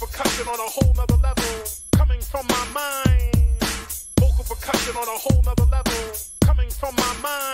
percussion on a whole nother level, coming from my mind. Vocal percussion on a whole nother level, coming from my mind.